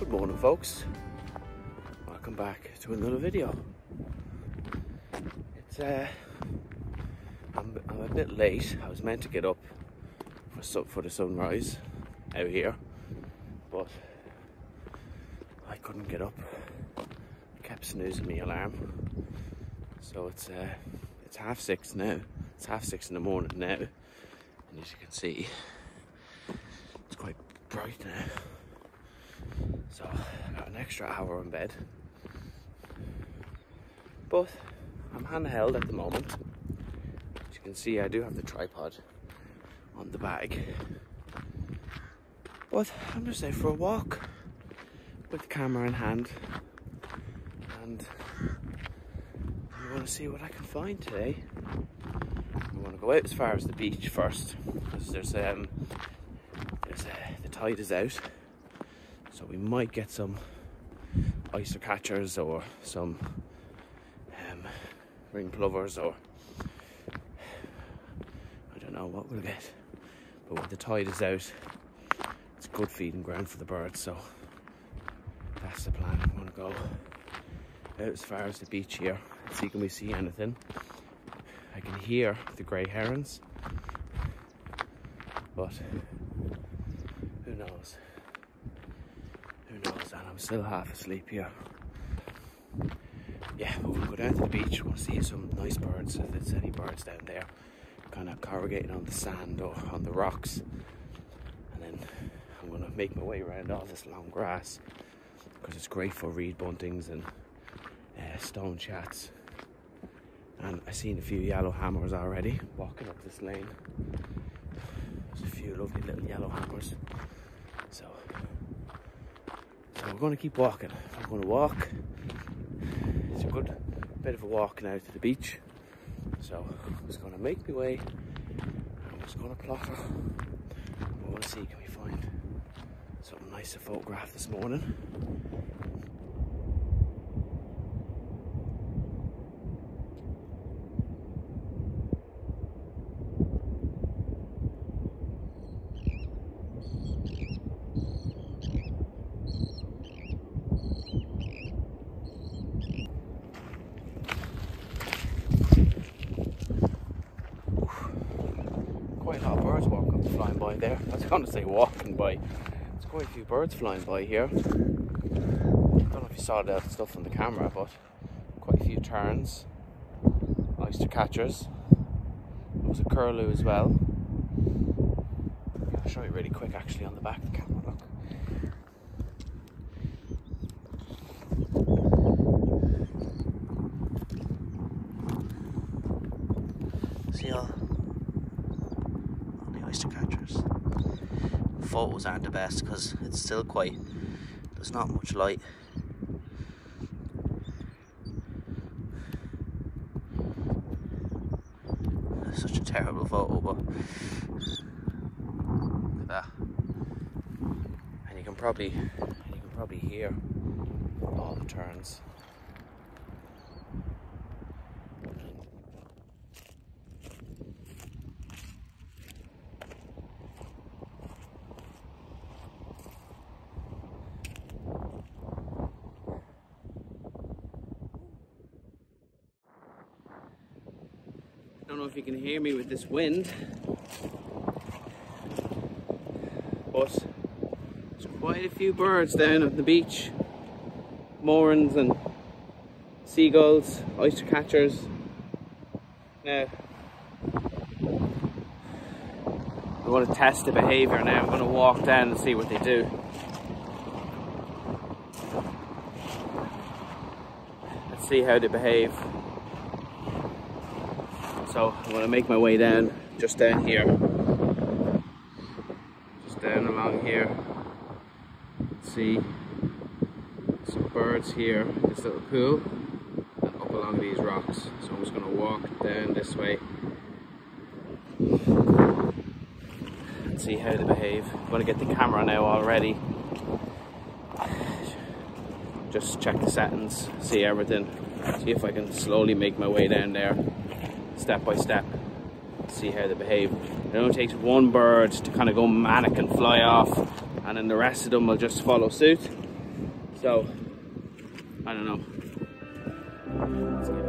Good morning folks. Welcome back to another video. It's uh I'm, I'm a bit late. I was meant to get up for for the sunrise out here, but I couldn't get up. I kept snoozing my alarm. So it's uh it's half six now. It's half six in the morning now. And as you can see, it's quite bright now. So I got an extra hour in bed. But I'm handheld at the moment. As you can see, I do have the tripod on the bag. But I'm just out for a walk with the camera in hand. And I want to see what I can find today. I want to go out as far as the beach first because there's um there's uh, the tide is out so we might get some oyster catchers or some um, ring plovers or I don't know what we'll get. But when the tide is out, it's good feeding ground for the birds. So that's the plan. I'm gonna go out as far as the beach here see can we see anything. I can hear the grey herons, but still half asleep here. Yeah, but we'll go down to the beach. We'll see some nice birds, if there's any birds down there, kind of corrugating on the sand or on the rocks. And then I'm gonna make my way around all this long grass because it's great for reed buntings and uh, stone chats. And I've seen a few yellow hammers already walking up this lane. There's a few lovely little yellow hammers. We're going to keep walking. We're going to walk. It's a good bit of a walk now to the beach. So I'm just going to make my way. I'm just going to plot her. We want to see can we find something nice to photograph this morning. quite a lot of birds walking flying by there. I was going to say walking by. There's quite a few birds flying by here. I don't know if you saw that stuff on the camera, but quite a few terns, oyster catchers. There was a curlew as well. I'll show you really quick actually on the back of the camera. Look. See all on the oyster catchers. Photos aren't the best because it's still quite, there's not much light. Such a terrible photo, but look at that. And you can probably, you can probably hear all the terns. don't know if you can hear me with this wind, but there's quite a few birds down at the beach. Morans and seagulls, oyster catchers. Now, I'm going to test the behaviour now. I'm going to walk down and see what they do. Let's see how they behave. So I'm gonna make my way down, just down here. Just down along here. See some birds here, this little pool, and up along these rocks. So I'm just gonna walk down this way and see how they behave. I'm gonna get the camera now already. Just check the settings, see everything, see if I can slowly make my way down there step by step, see how they behave. It only takes one bird to kind of go manic and fly off, and then the rest of them will just follow suit. So, I don't know.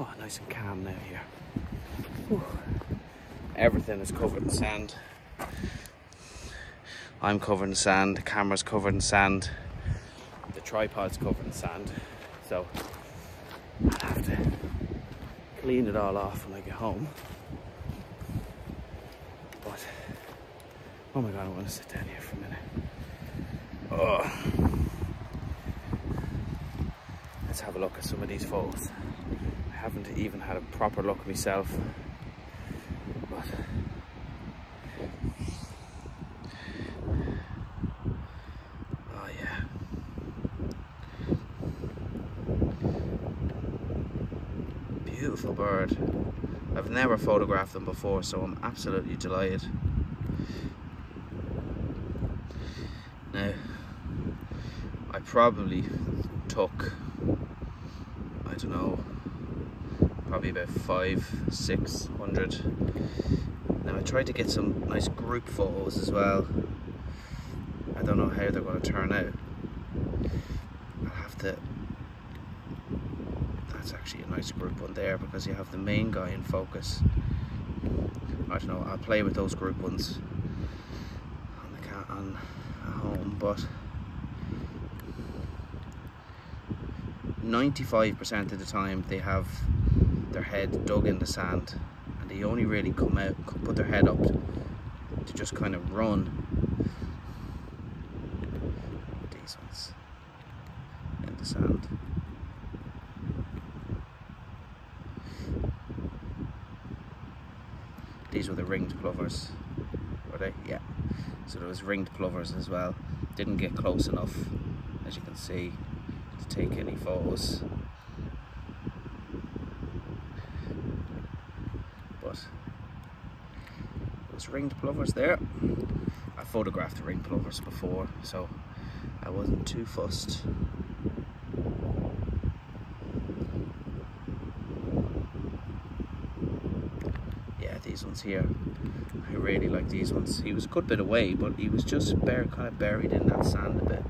Oh, nice and calm now here. Whew. Everything is covered in sand. I'm covered in sand, the camera's covered in sand, the tripod's covered in sand. So I'll have to clean it all off when I get home. But oh my god, I want to sit down here for a minute. Oh. Let's have a look at some of these photos. Haven't even had a proper look myself. But oh yeah. Beautiful bird. I've never photographed them before, so I'm absolutely delighted. Now, I probably took I don't know, probably about five, six hundred. Now I tried to get some nice group photos as well. I don't know how they're going to turn out. I'll have to. That's actually a nice group one there because you have the main guy in focus. I don't know. I'll play with those group ones on the cat on at home, but. 95% of the time they have their head dug in the sand and they only really come out, put their head up to just kind of run. These ones in the sand. These were the ringed plovers, were they? Yeah. So there was ringed plovers as well. Didn't get close enough, as you can see to take any photos. But ringed plovers there. I photographed the ringed plovers before, so I wasn't too fussed. Yeah, these ones here. I really like these ones. He was a good bit away, but he was just bare, kind of buried in that sand a bit.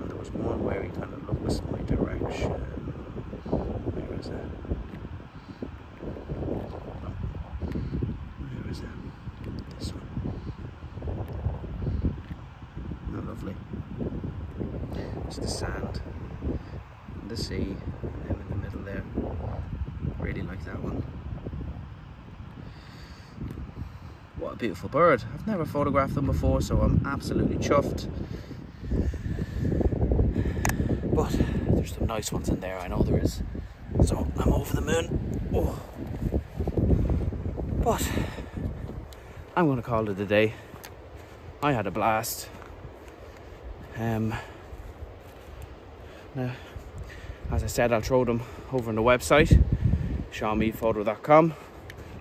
And there was one where he kind of looks my direction. Where is it? lovely. It's the sand, the sea, and in the middle there. Really like that one. What a beautiful bird. I've never photographed them before, so I'm absolutely chuffed. But there's some nice ones in there, I know there is. So I'm over the moon. Oh. But I'm going to call it a day. I had a blast. Um, now, as I said, I'll throw them over on the website, seanmeadephoto.com.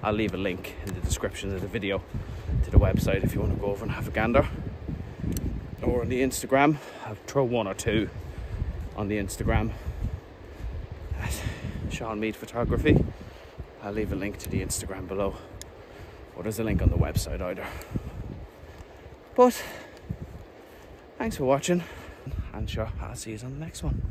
I'll leave a link in the description of the video to the website if you want to go over and have a gander. Or on the Instagram, I'll throw one or two on the Instagram at Sean Meade Photography. I'll leave a link to the Instagram below. Or there's a link on the website either. But thanks for watching and sure I'll see you on the next one.